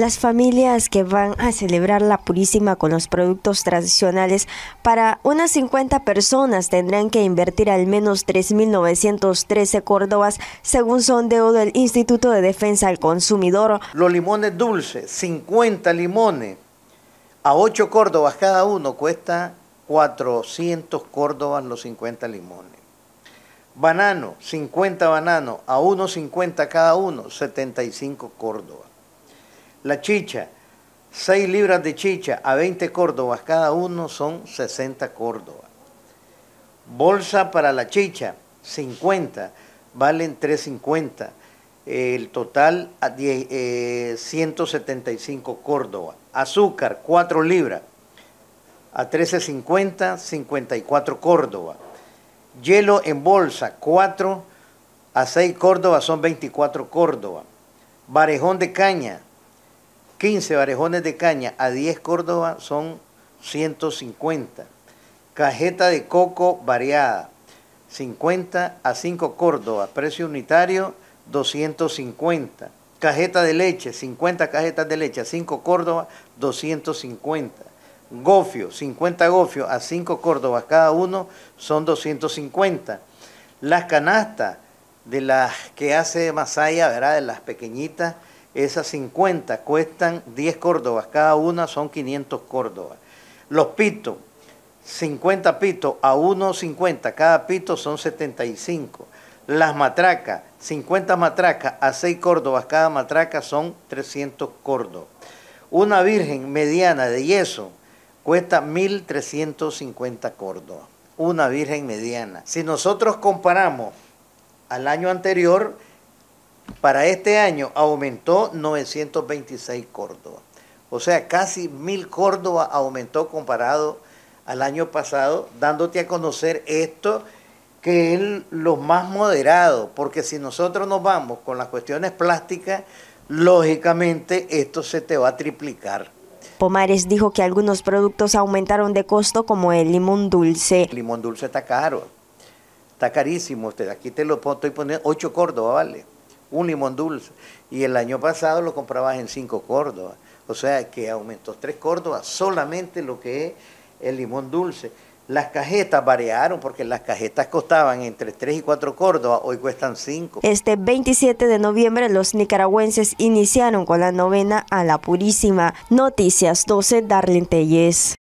Las familias que van a celebrar la Purísima con los productos tradicionales, para unas 50 personas tendrán que invertir al menos 3.913 córdobas, según sondeo del Instituto de Defensa al Consumidor. Los limones dulces, 50 limones, a 8 córdobas cada uno, cuesta 400 córdobas los 50 limones. Banano, 50 bananos, a 1,50 cada uno, 75 córdobas. La chicha, 6 libras de chicha a 20 córdobas cada uno son 60 córdobas. Bolsa para la chicha, 50, valen 350. El total a 175 eh, córdobas. Azúcar, 4 libras a 13.50, 54 córdobas. Hielo en bolsa, 4 a 6 córdobas son 24 córdobas. Barejón de caña, 15 barejones de caña a 10 Córdoba son 150. Cajeta de coco variada, 50 a 5 Córdoba, precio unitario 250. Cajeta de leche, 50 cajetas de leche a 5 Córdoba, 250. Gofio, 50 gofio a 5 Córdoba cada uno son 250. Las canastas de las que hace Masaya, ¿verdad? De las pequeñitas, esas 50 cuestan 10 córdobas, cada una son 500 córdobas. Los pitos, 50 pitos a 1,50 cada pito son 75. Las matracas, 50 matracas a 6 córdobas cada matraca son 300 córdobas. Una virgen mediana de yeso cuesta 1.350 córdobas. Una virgen mediana. Si nosotros comparamos al año anterior, para este año aumentó 926 Córdoba. O sea, casi mil Córdoba aumentó comparado al año pasado, dándote a conocer esto que es lo más moderado, porque si nosotros nos vamos con las cuestiones plásticas, lógicamente esto se te va a triplicar. Pomares dijo que algunos productos aumentaron de costo como el limón dulce. El limón dulce está caro, está carísimo. Aquí te lo estoy poniendo 8 Córdoba, ¿vale? Un limón dulce. Y el año pasado lo comprabas en 5 córdobas. O sea que aumentó 3 córdobas solamente lo que es el limón dulce. Las cajetas variaron porque las cajetas costaban entre 3 y 4 córdobas, hoy cuestan 5. Este 27 de noviembre los nicaragüenses iniciaron con la novena a la Purísima. Noticias 12, Darlene Telles.